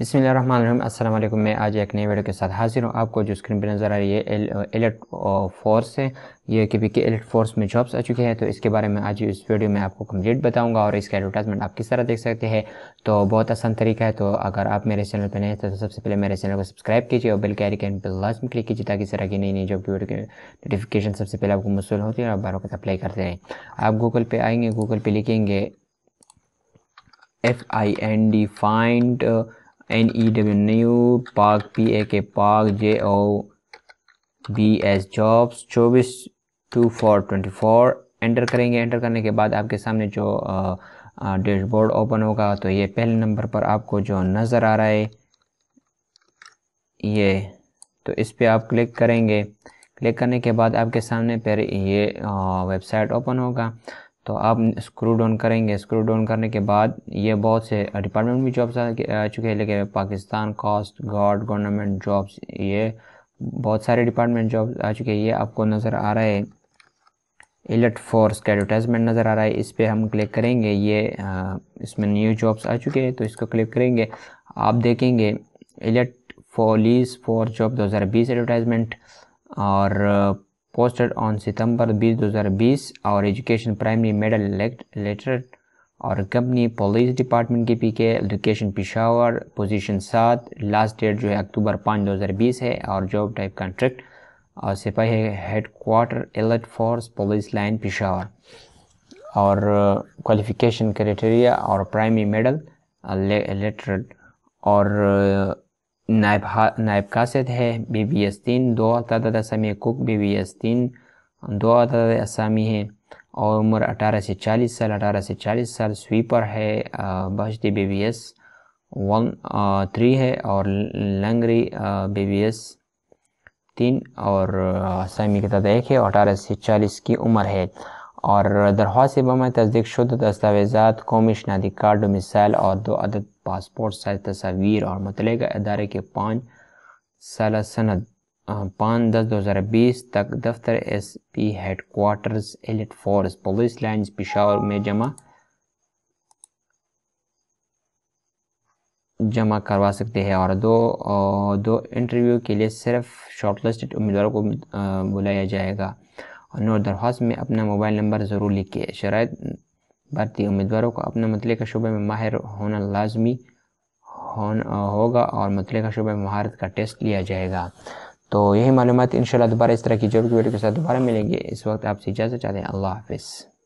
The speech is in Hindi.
बसमीम अल्लाम मैं आज एक नई वीडियो के साथ हाजिर हूँ। आपको जो स्क्रीन पर नज़र आ रही है एलेट फोर्स है। ये कि के एलेट फोर्स में जॉब्स आ चुके हैं तो इसके बारे में आज इस वीडियो में आपको कंप्लीट बताऊँगा और इसका एडवर्टाइजमेंट आप किस तरह देख सकते हैं। तो बहुत आसान तरीका है तो अगर आप मेरे चैनल पर नहीं तो सबसे पहले मेरे चैनल को सब्सक्राइब कीजिए और बिल के आइकन पर लाजमी क्लिक कीजिए, ताकि इस तरह की नई नई जॉब की वीडियो की नोटिफिकेशन सबसे पहले आपको मौसू होती है और बार अप्लाई करते रहें। आप गूगल पे आएँगे गूगल पे लिखेंगे F I N D find N E W new Pak P A K Pak J O B S jobs चौबीस two four twenty four enter करेंगे। एंटर करने के बाद आपके सामने जो डैशबोर्ड ओपन होगा तो ये पहले नंबर पर आपको जो नज़र आ रहा है, ये तो इस पर आप क्लिक करेंगे। क्लिक करने के बाद आपके सामने पर ये वेबसाइट ओपन होगा। तो आप स्क्रू डाउन करेंगे। स्क्रू डाउन करने के बाद ये बहुत से डिपार्टमेंट में जॉब्स आ चुके हैं, लेकिन Pakistan coast guard government jobs ये बहुत सारे डिपार्टमेंट जॉब्स आ चुके हैं। ये आपको नज़र आ रहा है। इलेट फोर्स का एडवर्टाइजमेंट नज़र आ रहा है। इस पर हम क्लिक करेंगे। ये इसमें न्यू जॉब्स आ चुके हैं तो इसको क्लिक करेंगे। आप देखेंगे elite police for job 2020 advertisement और पोस्टेड ऑन सितंबर 20 2020 और एजुकेशन प्राइमरी मेडल लेटर और कंपनी पुलिस डिपार्टमेंट के K P location Peshawar, position सात, लास्ट डेट जो है अक्टूबर पाँच, दो हज़ार बीस है, और जॉब टाइप कॉन्ट्रैक्ट, और सिपाही है head quarter alert force, police line Peshawar. और क्वालिफिकेशन क्राइटेरिया और प्राइमरी मेडल लेटर और नायब कासद है बी बी एस तीन दो तादाद असामी कुक बी बी एस तीन दो तादाद असामी है, और उम्र अठारह से चालीस साल, अठारह से चालीस साल, स्वीपर है बहती B B S one three है, और लंगरी बी बी एस तीन, और असामी की तादाद एक है अठारह से चालीस की उम्र है, और दरख्वास्त बम तस्दीक शुद्ध दस्तावेज़ा कौमी शनादी कार्ड मिसाइल और दो अदद पासपोर्ट साइज़ तस्वीर और मतलग अदारे के पाँच साल सनद पाँच दस दो हज़ार बीस तक दफ्तर S P head quarters elite force police lines Peshawar में जमा जमा करवा सकते हैं। और दो दो इंटरव्यू के लिए सिर्फ़ शॉर्टलिस्टेड उम्मीदवारों को बुलाया जाएगा। और नोट दरख्वास्त में अपना मोबाइल नंबर ज़रूर लिखिए। शराय भर्ती उम्मीदवारों को अपने मतले का शुबे में माहिर होना लाजमी होगा और मतले का शुबे में महारत का टेस्ट लिया जाएगा। तो यही मालूम इन दोबारा इस तरह की ज़रूरत वीडियो के साथ दोबारा मिलेंगे। इस वक्त आपसे इजाज़त चाहते हैं। अल्लाह हाफिज़।